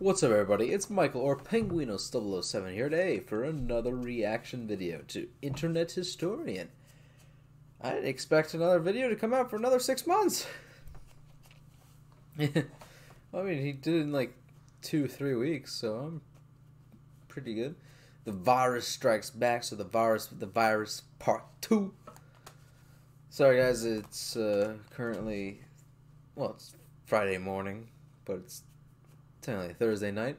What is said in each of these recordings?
What's up everybody, it's Michael or Penguinos007 here today for another reaction video to Internet Historian. I didn't expect another video to come out for another six months. I mean, he did in like two, three weeks, so I'm pretty good. The virus strikes back, so the virus, the virus part two. Sorry guys, it's uh, currently, well, it's Friday morning, but it's technically Thursday night.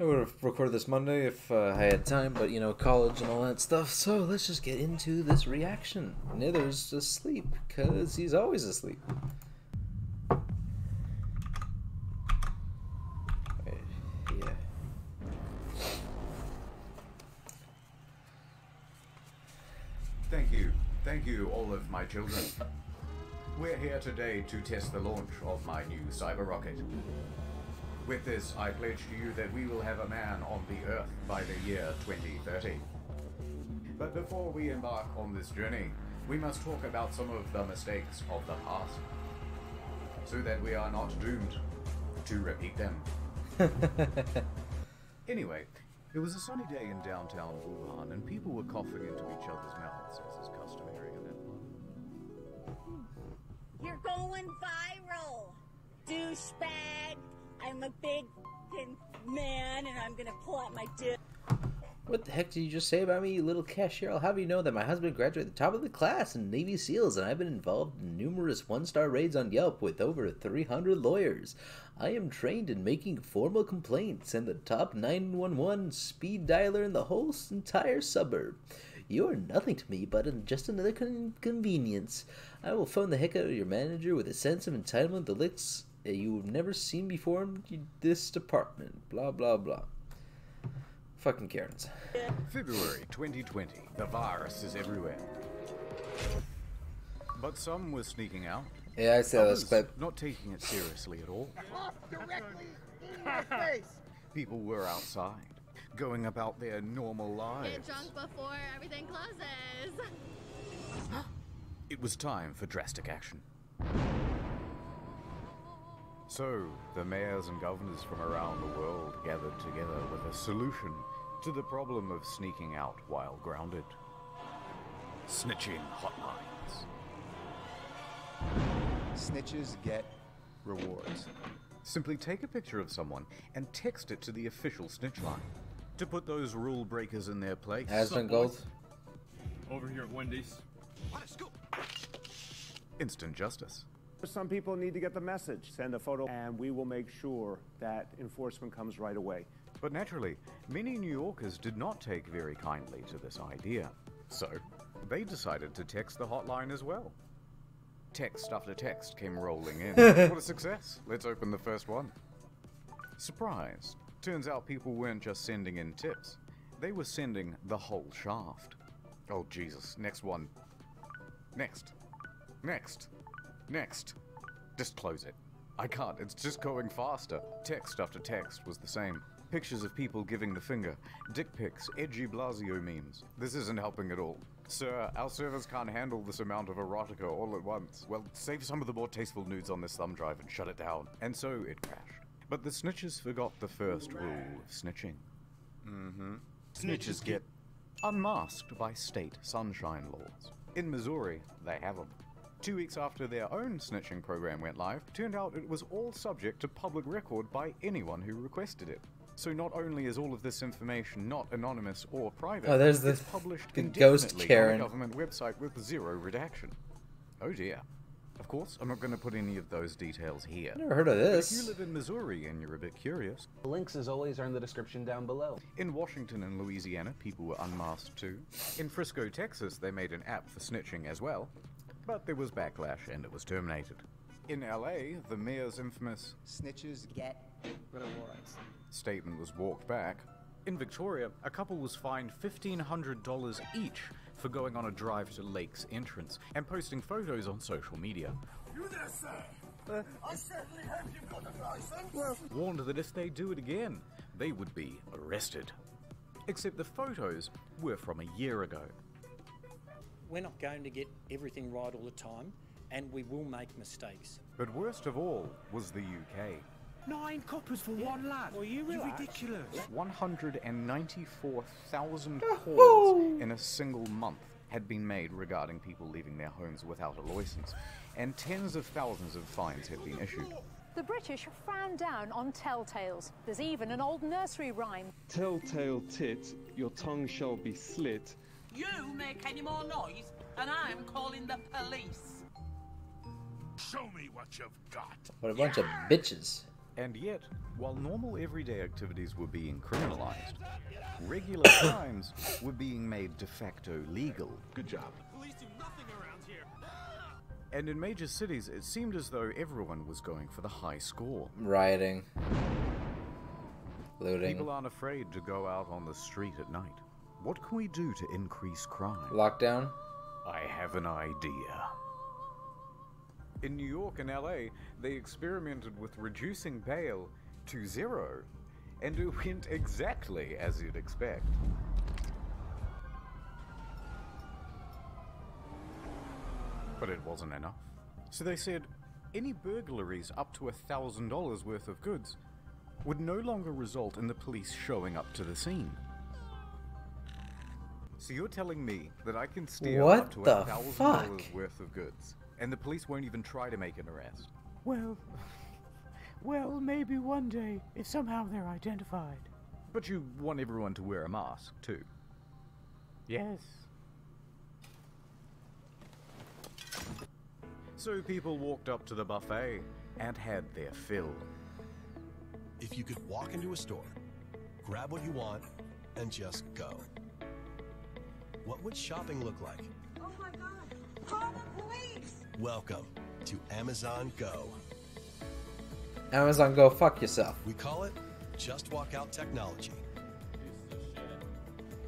I would have recorded this Monday if uh, I had time, but you know, college and all that stuff. So let's just get into this reaction. Nither's asleep because he's always asleep. Yeah. Thank you. Thank you, all of my children. We're here today to test the launch of my new cyber rocket. With this, I pledge to you that we will have a man on the Earth by the year 2030. But before we embark on this journey, we must talk about some of the mistakes of the past, so that we are not doomed to repeat them. anyway, it was a sunny day in downtown Wuhan, and people were coughing into each other's mouths, as is customary in that part. You're going viral, douchebag. I'm a big man, and I'm gonna pull out my dick. What the heck did you just say about me, you little cashier? I'll have you know that my husband graduated the top of the class in Navy SEALs, and I've been involved in numerous one star raids on Yelp with over 300 lawyers. I am trained in making formal complaints and the top 911 speed dialer in the whole entire suburb. You are nothing to me but just another con- convenience. I will phone the heck out of your manager with a sense of entitlement that looks you've never seen before in this department. Blah, blah, blah. Fucking Karens. February 2020. The virus is everywhere. But some were sneaking out. Yeah, I saw this Others clip. not taking it seriously at all. directly in my face. People were outside, going about their normal lives. Get drunk before everything closes. It was time for drastic action. So, the mayors and governors from around the world gathered together with a solution to the problem of sneaking out while grounded. Snitching hotlines. Snitches get rewards. Simply take a picture of someone and text it to the official snitch line to put those rule breakers in their place. Has been gold. Over here at Wendy's. What a scoop! Instant justice. Some people need to get the message. Send a photo, and we will make sure that enforcement comes right away. But naturally, many New Yorkers did not take very kindly to this idea. So, they decided to text the hotline as well. Text after text came rolling in. what a success! Let's open the first one. Surprise! Turns out people weren't just sending in tips, they were sending the whole shaft. Oh Jesus, next one. Next. Next. Next. Just close it. I can't, it's just going faster. Text after text was the same. Pictures of people giving the finger, dick pics, edgy Blasio memes. This isn't helping at all. Sir, our servers can't handle this amount of erotica all at once. Well, save some of the more tasteful nudes on this thumb drive and shut it down. And so it crashed. But the snitches forgot the first rule of snitching. Mm-hmm. Snitches get unmasked by state sunshine laws. In Missouri, they have them. Two weeks after their own snitching program went live, turned out it was all subject to public record by anyone who requested it. So not only is all of this information not anonymous or private, Oh, there's the- it's published the ghost indefinitely Karen. on a government website with zero redaction. Oh dear. Of course, I'm not going to put any of those details here. Never heard of But if you live in Missouri and you're a bit curious, The links, as always, are in the description down below. in Washington and Louisiana, people were unmasked too. In Frisco, Texas, they made an app for snitching as well. But there was backlash and it was terminated. In LA, the mayor's infamous Snitches get rewards. statement was walked back. In Victoria, a couple was fined $1,500 each for going on a drive to Lakes Entrance and posting photos on social media. You there, sir? Uh, I certainly hope you've got a license. Warned that if they do it again, they would be arrested. Except the photos were from a year ago. We're not going to get everything right all the time, and we will make mistakes. But worst of all was the UK. Nine coppers for one lad. Well, you relax. ridiculous. 194,000 calls in a single month had been made regarding people leaving their homes without a license, and tens of thousands of fines had been issued. The British frown down on telltales. There's even an old nursery rhyme. Telltale tit, your tongue shall be slit. You make any more noise, and I'm calling the police. Show me what you've got. What a bunch of bitches. And yet, while normal everyday activities were being criminalized, regular crimes were being made de facto legal. Good job. Police do nothing around here. Ah! And in major cities, it seemed as though everyone was going for the high score. Rioting. Looting. People aren't afraid to go out on the street at night. What can we do to increase crime? Lockdown. I have an idea. In New York and LA, they experimented with reducing bail to zero, and it went exactly as you'd expect. But it wasn't enough. So they said any burglaries up to a thousand dollars worth of goods would no longer result in the police showing up to the scene. So you're telling me that I can steal What up to the a thousand fuck? dollars worth of goods, and the police won't even try to make an arrest? Well, well, maybe one day, if somehow they're identified. But you want everyone to wear a mask too. Yes. So people walked up to the buffet and had their fill. If you could walk into a store, grab what you want, and just go, what would shopping look like? Oh my god! Call the police! Welcome to Amazon Go. Amazon, go fuck yourself. We call it Just Walk Out Technology.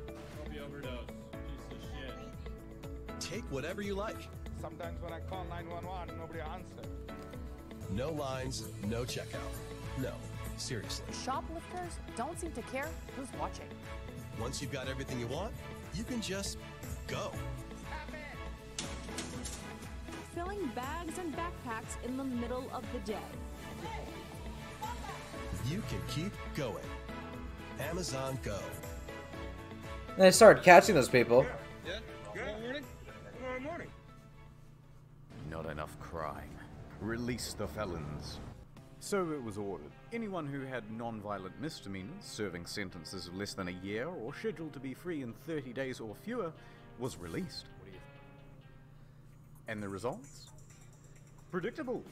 Hope you overdose. Piece of shit. Take whatever you like. Sometimes when I call 911, nobody answers. No lines, no checkout. No, seriously. Shoplifters don't seem to care who's watching. Once you've got everything you want, you can just go. Filling bags and backpacks in the middle of the day. You can keep going. Amazon Go. And they started catching those people. Yeah? Good morning? Good morning. Not enough crime. Release the felons. So it was ordered. Anyone who had non-violent misdemeanors, serving sentences of less than a year, or scheduled to be free in 30 days or fewer, was released. And the results? Predictable.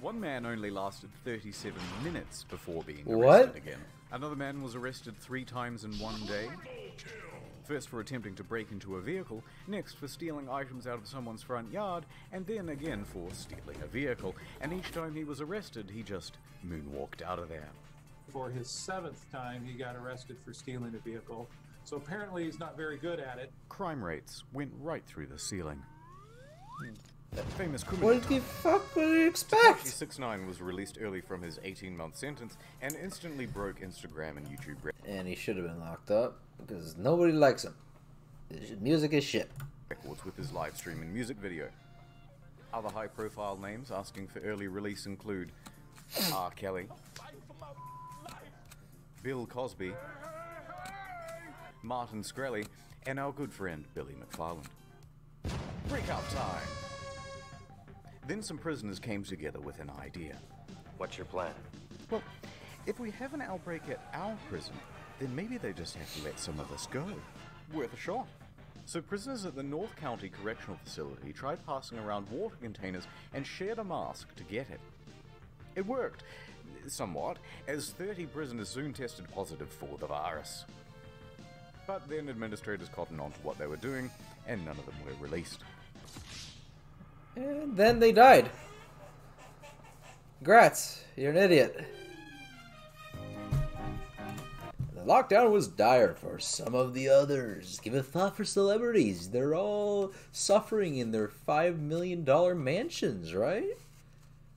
One man only lasted 37 minutes before being arrested What? again. Another man was arrested three times in one day. First for attempting to break into a vehicle, next for stealing items out of someone's front yard, and then again for stealing a vehicle. And each time he was arrested, he just moonwalked out of there. For his seventh time, he got arrested for stealing a vehicle. So apparently, he's not very good at it. Crime rates went right through the ceiling. Criminal. What the fuck would you expect? Tekashi 69 was released early from his 18-month sentence and instantly broke Instagram and YouTube And he should have been locked up because nobody likes him. His music is shit. records with his live stream and music video. Other high-profile names asking for early release include R. Kelly, Bill Cosby, Martin Shkreli, and our good friend Billy McFarland. Breakout time! Then some prisoners came together with an idea. What's your plan? Well, if we have an outbreak at our prison, then maybe they just have to let some of us go. Worth a shot. So prisoners at the North County Correctional Facility tried passing around water containers and shared a mask to get it. It worked, somewhat, as 30 prisoners soon tested positive for the virus. But then administrators cottoned on to what they were doing, and none of them were released. And then they died. Congrats, you're an idiot. The lockdown was dire for some of the others. Give a thought for celebrities. They're all suffering in their $5 million mansions, right?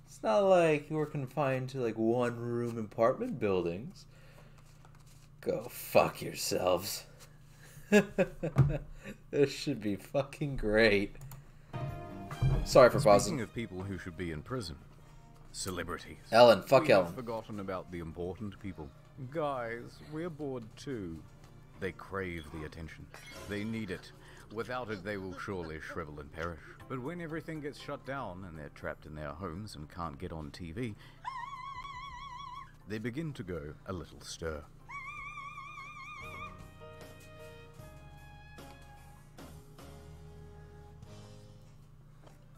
It's not like you were confined to like one room apartment buildings. Go fuck yourselves. this should be fucking great. Sorry for Speaking pausing. of people who should be in prison, Celebrities. Ellen, fuck we Ellen. Have forgotten about the important people. Guys, we're bored too. They crave the attention. They need it. Without it, they will surely shrivel and perish. But when everything gets shut down and they're trapped in their homes and can't get on TV, they begin to go a little stir.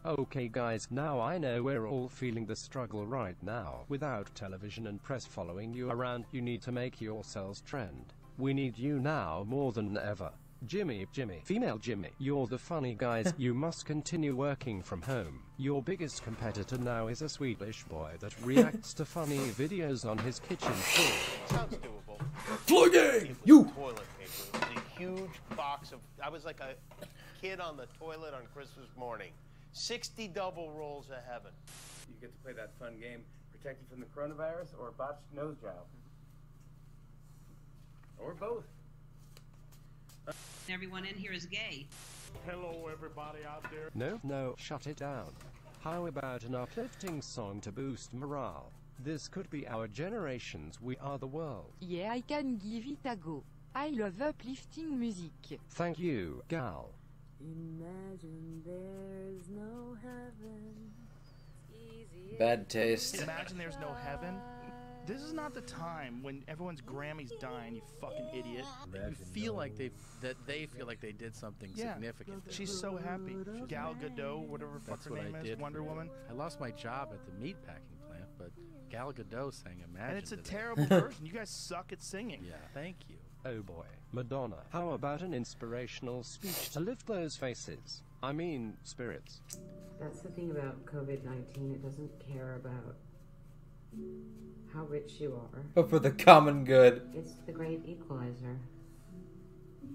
Okay guys, now I know we're all feeling the struggle right now. Without television and press following you around, you need to make yourselves trend. We need you now more than ever. Jimmy, Jimmy, female Jimmy, you're the funny guys. you must continue working from home. Your biggest competitor now is a Swedish boy that reacts to funny videos on his kitchen floor. Sounds doable. Flogging! You! Toilet paper. It was a huge box of. I was like a kid on the toilet on Christmas morning. 60 double rolls of heaven. You get to play that fun game, protected from the coronavirus or a botched nose job. Or both. Everyone in here is gay. Hello, everybody out there. No, no, shut it down. How about an uplifting song to boost morale? This could be our generation's We Are the World. Yeah, I can give it a go. I love uplifting music. Thank you, Gal. Imagine there's no heaven. Bad taste. Imagine there's no heaven. This is not the time when everyone's Grammy's dying, you fucking idiot. You feel like they that they feel like they did something Yeah, significant. she's so happy. Gal Gadot, whatever fuck That's her what name I is, did. Wonder Woman. I lost my job at the meatpacking plant, but Gal Gadot sang "Imagine." And it's a today. terrible version. You guys suck at singing. Yeah, thank you. Oh boy, Madonna. How about an inspirational speech to lift those faces? I mean, spirits. That's the thing about COVID 19. It doesn't care about how rich you are. But for the common good. It's the great equalizer.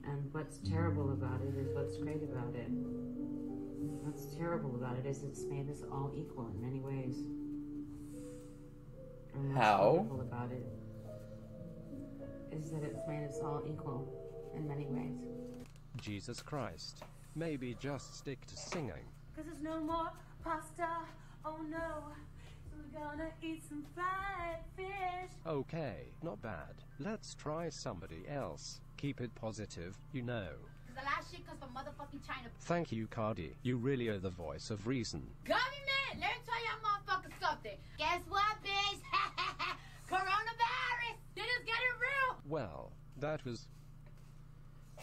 And what's terrible about it is what's great about it. What's terrible about it is it's made us all equal in many ways. And what's How? wonderful about it is that it's made us all equal in many ways. Jesus Christ. Maybe just stick to singing. Cause there's no more pasta. Oh no. We're gonna eat some fried fish. Okay, not bad. Let's try somebody else. Keep it positive, you know. Cause the last shit comes from motherfucking China. Thank you, Cardi. You really are the voice of reason. Government, let me tell y'all motherfuckers something. Guess what, bitch? Coronavirus. They just get it real. Well, that was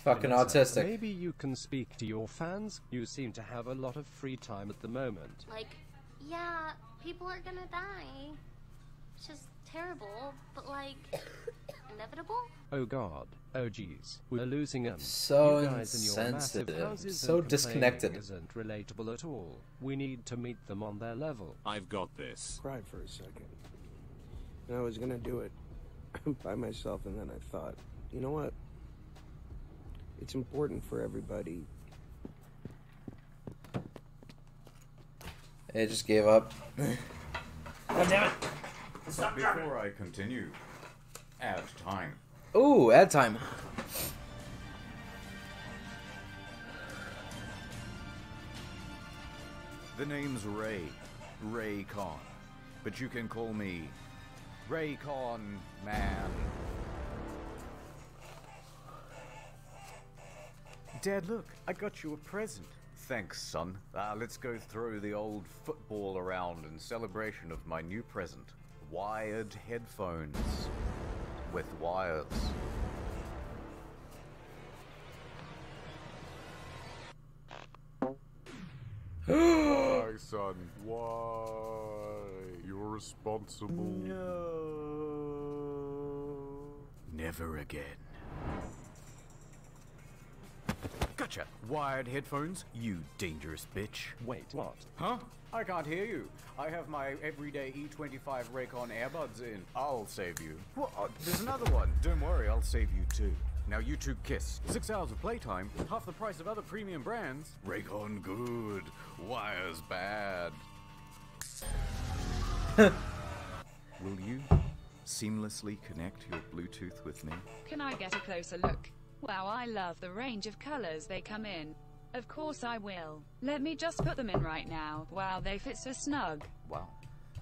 Fucking Vanessa, autistic. Maybe you can speak to your fans. You seem to have a lot of free time at the moment. Like, yeah, people are gonna die. It's just terrible, but like, inevitable? Oh god. Oh geez. We're losing them. So you guys in your insensitive. So and disconnected. Isn't relatable at all. We need to meet them on their level. I've got this. Cried for a second. And I was gonna do it by myself, and then I thought, you know what? It's important for everybody. It just gave up. God damn it! Before I continue, add time. Ooh, ad time. The name's Ray. Ray Khan. But you can call me Ray Khan, man. Dad, look, I got you a present. Thanks, son. Uh, let's go throw the old football around in celebration of my new present. Wired headphones. With wires. Why, son? Why? You're responsible. No. Never again. Gotcha. Wired headphones, you dangerous bitch. Wait, what? Huh? I can't hear you. I have my everyday E25 Raycon earbuds in. I'll save you. What? Uh, there's another one. Don't worry, I'll save you too. Now you two kiss. Six hours of playtime, half the price of other premium brands. Raycon good, wires bad. Will you seamlessly connect your Bluetooth with me? Can I get a closer look? Wow, I love the range of colors they come in. Of course I will. Let me just put them in right now. Wow, they fit so snug. Wow.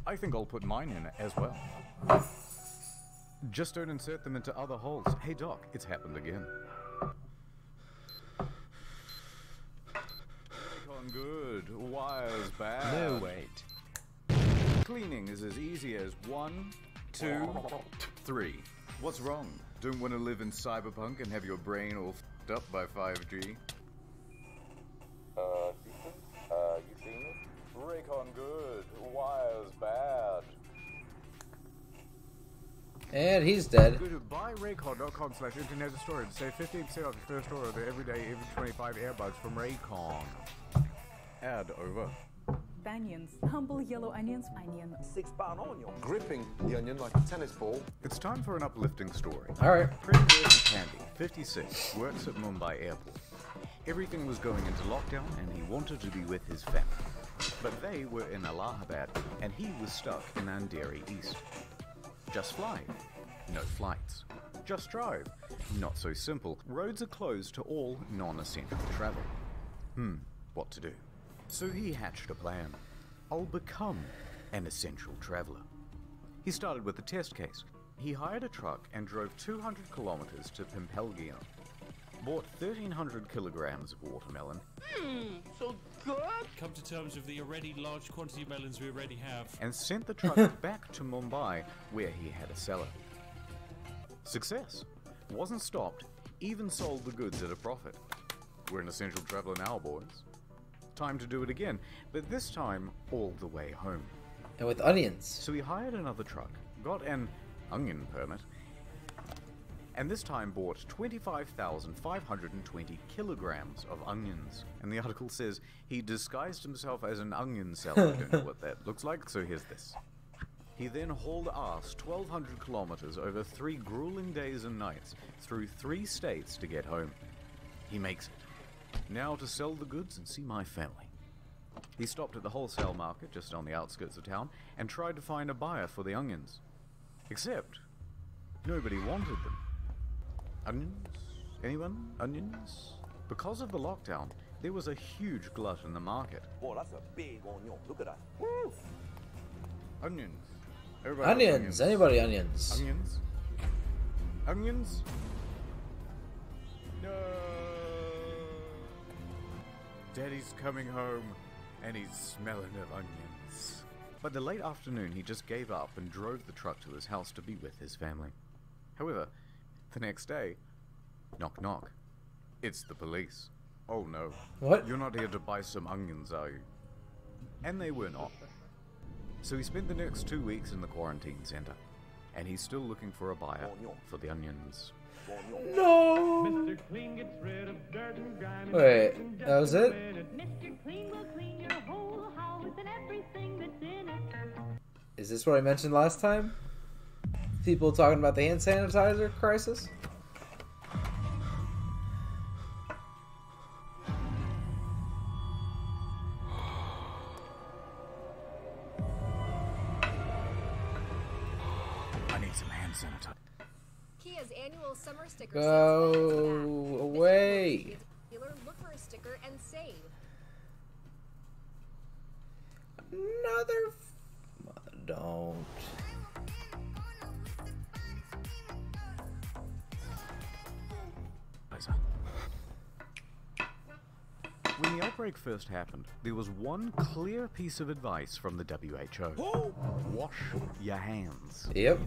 I think I'll put mine in as well. Just don't insert them into other holes. Hey Doc, it's happened again. On good, wires bad. No, wait. Cleaning is as easy as one, two, three. What's wrong? Don't want to live in cyberpunk and have your brain all f***ed up by 5G? Uh, Houston? Uh, you seen it? Raycon good, wires bad. And he's dead. Go to buyraycon.com slash internet store to save 15% off your first order of the everyday every 25 earbuds from Raycon. Ad over. Banyans, humble yellow onions, onion. Six pound onion. Gripping the onion like a tennis ball. It's time for an uplifting story. All right. Pretty Candy, 56, works at Mumbai airport. Everything was going into lockdown and he wanted to be with his family. But they were in Allahabad and he was stuck in Andheri East. Just fly. No flights. Just drive. Not so simple. Roads are closed to all non-essential travel. Hmm, what to do? So he hatched a plan. I'll become an essential traveler. He started with a test case. He hired a truck and drove 200 kilometers to Pimpalgaon. Bought 1,300 kilograms of watermelon. Mmm, so good. Come to terms with the already large quantity of melons we already have. And sent the truck back to Mumbai, where he had a seller. Success. Wasn't stopped, even sold the goods at a profit. We're an essential traveler now, boys. Time to do it again, but this time all the way home. And with onions. So he hired another truck, got an onion permit, and this time bought 25,520 kilograms of onions. And the article says he disguised himself as an onion seller. I don't know what that looks like, so here's this. He then hauled ass 1,200 kilometers over three grueling days and nights through three states to get home. He makes it. Now to sell the goods and see my family. He stopped at the wholesale market just on the outskirts of town and tried to find a buyer for the onions. Except, nobody wanted them. Onions? Anyone? Onions? Because of the lockdown, there was a huge glut in the market. Boy, that's a big onion. Look at that. Woo! Onions. Everybody Onions. onions. Anybody onions? Onions. Onions. No. Daddy's coming home, and he's smelling of onions. By the late afternoon, he just gave up and drove the truck to his house to be with his family. However, the next day, knock knock. It's the police. Oh no. What? You're not here to buy some onions, are you? And they were not. So he spent the next two weeks in the quarantine center, and he's still looking for a buyer for the onions. No. Mr. Clean gets rid of dirt and grime. and Wait, that was a it? minute. Mr. Clean will clean your whole house and everything that's in it. Is this what I mentioned last time? People talking about the hand sanitizer crisis? Go away. Dealer, look for a sticker and save. Another. f- Don't. When the outbreak first happened, there was one clear piece of advice from the WHO. Wash your hands. Yep.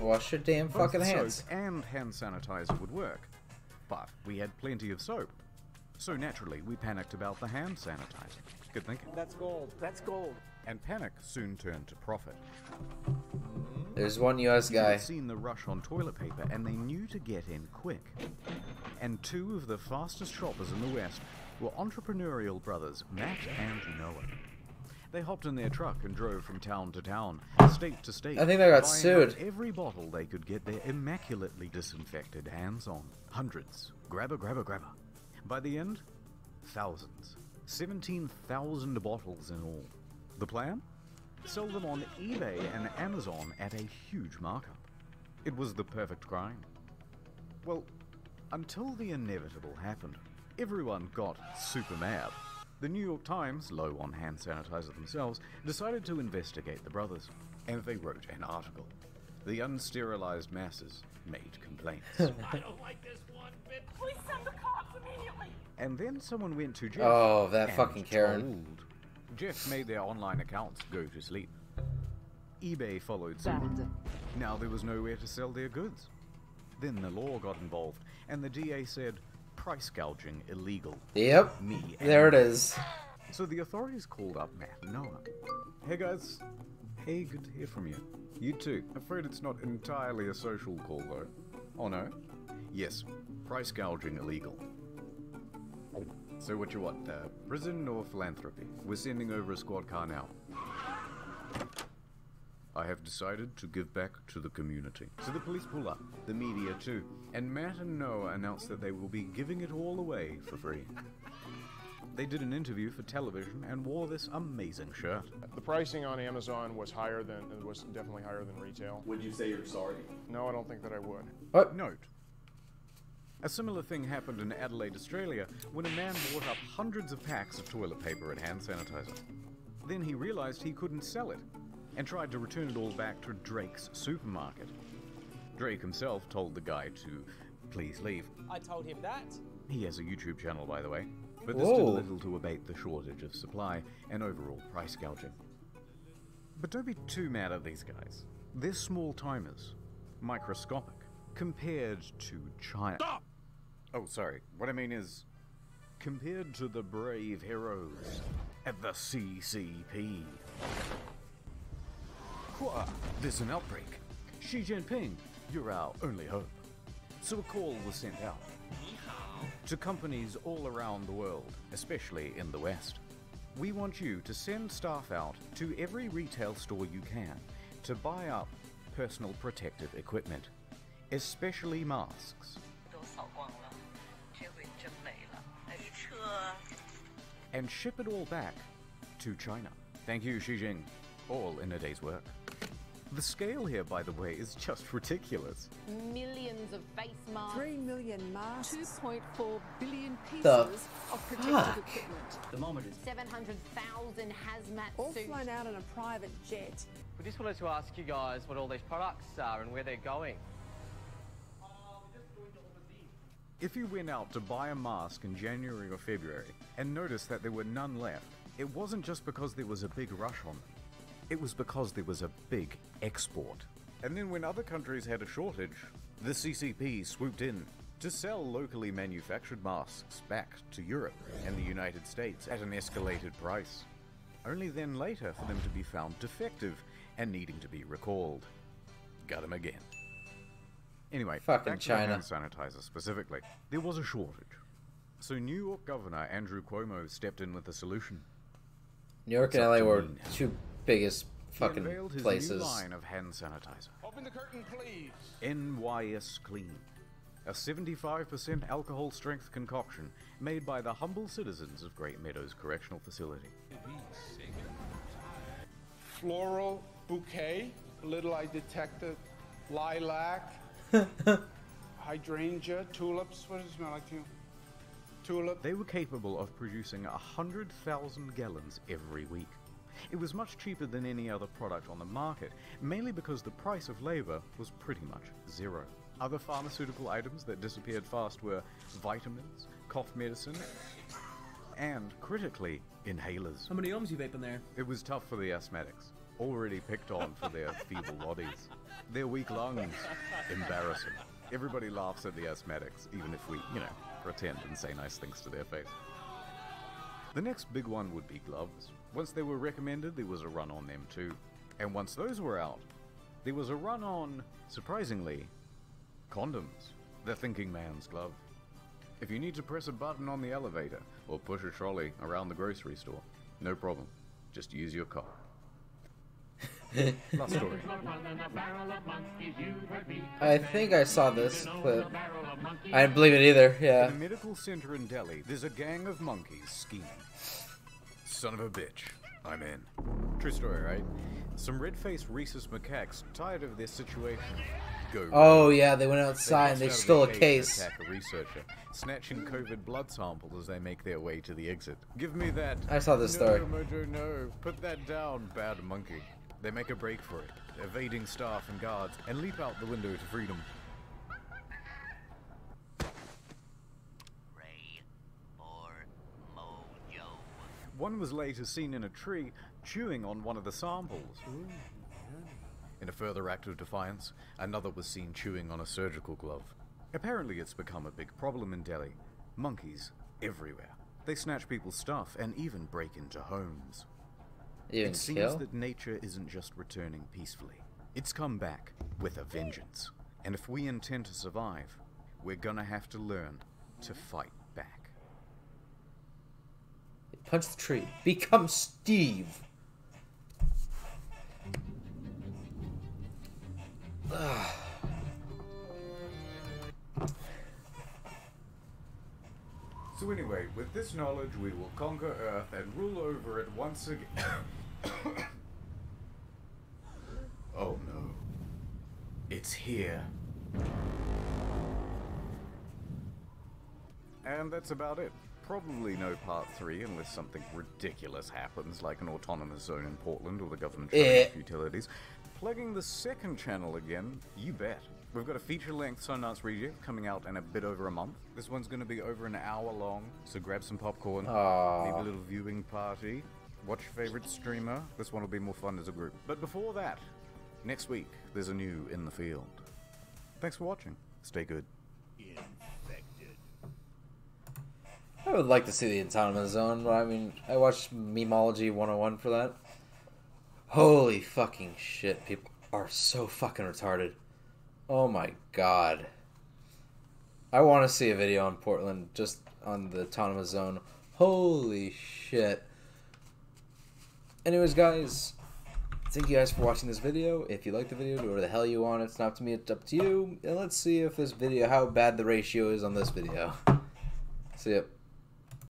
Wash your damn Both fucking soap hands. and hand sanitizer would work. But we had plenty of soap. So naturally, we panicked about the hand sanitizer. Good thinking. That's gold. That's gold. And panic soon turned to profit. There's one US guy. They'd seen the rush on toilet paper and they knew to get in quick. And two of the fastest shoppers in the West were entrepreneurial brothers, Matt and Noah. They hopped in their truck and drove from town to town, state to state. I think they got sued. Every bottle they could get their immaculately disinfected hands on. Hundreds. Grabber, grabber, grabber. By the end, thousands. 17,000 bottles in all. The plan? Sell them on eBay and Amazon at a huge markup. It was the perfect crime. Well, until the inevitable happened. Everyone got super mad. The New York Times, low on hand sanitizer themselves, decided to investigate the brothers, and they wrote an article. The unsterilized masses made complaints. I don't like this one bit. Please send the cops immediately. And then someone went to Jeff. Oh, that and fucking Karen. told. Jeff made their online accounts go to sleep. eBay followed suit. Bad. Now there was nowhere to sell their goods. Then the law got involved, and the DA said price gouging illegal. Yep. Me. There it is. So the authorities called up Matt and Noah. Hey guys. Hey, good to hear from you. You too. Afraid it's not entirely a social call though. Oh no? Yes. Price gouging illegal. So what you want? Uh, prison or philanthropy? We're sending over a squad car now. I have decided to give back to the community. So the police pull up, the media too, and Matt and Noah announce that they will be giving it all away for free. They did an interview for television and wore this amazing shirt. The pricing on Amazon was higher than it was definitely higher than retail. Would you say you're sorry? No, I don't think that I would. What? Note. A similar thing happened in Adelaide, Australia, when a man bought up hundreds of packs of toilet paper and hand sanitizer. Then he realized he couldn't sell it, and tried to return it all back to Drake's supermarket. Drake himself told the guy to please leave. I told him that. He has a YouTube channel, by the way, but this did Whoa. little to abate the shortage of supply and overall price gouging. But don't be too mad at these guys. They're small timers, microscopic, compared to China. Stop! Oh, sorry. What I mean is, compared to the brave heroes at the CCP. There's an outbreak. Xi Jinping, you're our only hope. So a call was sent out to companies all around the world, especially in the West. We want you to send staff out to every retail store you can to buy up personal protective equipment, especially masks. and ship it all back to China. Thank you, Xi Jinping. All in a day's work. The scale here, by the way, is just ridiculous. Millions of face masks. 3 million masks. 2.4 billion pieces The of protective fuck? equipment. Thermometers. 700,000 hazmat All suits. flown out in a private jet. We just wanted to ask you guys what all these products are and where they're going. If you went out to buy a mask in January or February and noticed that there were none left, it wasn't just because there was a big rush on them. It was because there was a big export. And then when other countries had a shortage, the CCP swooped in to sell locally manufactured masks back to Europe and the United States at an escalated price. Only then later for them to be found defective and needing to be recalled. Got Got 'em again. Anyway, Fucking back China. to the hand sanitizer specifically. There was a shortage. So New York Governor Andrew Cuomo stepped in with a solution. New York It's and LA were two biggest fucking his places. new line of hand sanitizer. Open the curtain, please. NYS Clean. A 75% alcohol strength concoction made by the humble citizens of Great Meadows Correctional Facility. Floral bouquet. Little I detected lilac, hydrangea, tulips. What does it smell like to you? Tulip. They were capable of producing 100,000 gallons every week. It was much cheaper than any other product on the market, mainly because the price of labor was pretty much zero. Other pharmaceutical items that disappeared fast were vitamins, cough medicine, and, critically, inhalers. How many ohms you vaping there? It was tough for the asthmatics, already picked on for their feeble bodies. Their weak lungs, embarrassing. Everybody laughs at the asthmatics, even if we, you know, pretend and say nice things to their face. The next big one would be gloves. Once they were recommended, there was a run on them too. And once those were out, there was a run on, surprisingly, condoms. The thinking man's glove. If you need to press a button on the elevator or push a trolley around the grocery store, no problem. Just use your car. Last story. I think I saw this clip. I didn't believe it either. Yeah. In a medical center in Delhi, there's a gang of monkeys scheming. Son of a bitch. I'm in. True story, right? Some red-faced rhesus macaques, tired of this situation, go. Oh, rogue. yeah, they went outside and they out stole the a cave to case. Attack a researcher, snatching COVID blood samples as they make their way to the exit. Give me that. I saw this no, story. Mojo, no. Put that down, bad monkey. They make a break for it, evading staff and guards, and leap out the window to freedom. One was later seen in a tree chewing on one of the samples. In a further act of defiance, another was seen chewing on a surgical glove. Apparently, it's become a big problem in Delhi. Monkeys everywhere. They snatch people's stuff and even break into homes. Even it seems kill? that nature isn't just returning peacefully. It's come back with a vengeance. And if we intend to survive, we're gonna have to learn to fight back. Punch the tree. Become Steve. So anyway, with this knowledge, we will conquer Earth and rule over it once again. oh no. It's here. And that's about it. Probably no part 3 unless something ridiculous happens, like an autonomous zone in Portland or the government shutting off utilities. Plugging the second channel again, you bet. We've got a feature-length Sundance review coming out in a bit over a month. This one's going to be over an hour long, so grab some popcorn, ah. Aw. maybe a little viewing party, watch your favorite streamer. This one will be more fun as a group. But before that, next week, there's a new In the Field. Thanks for watching. Stay good. I would like to see the autonomous zone, but I mean, I watched Memology 101 for that. Holy fucking shit, people are so fucking retarded. Oh my god. I want to see a video on Portland just on the autonomous zone. Holy shit. Anyways, guys, thank you guys for watching this video. If you like the video, do whatever the hell you want. It's not up to me, it's up to you. And let's see if this video, how bad the ratio is on this video. See ya.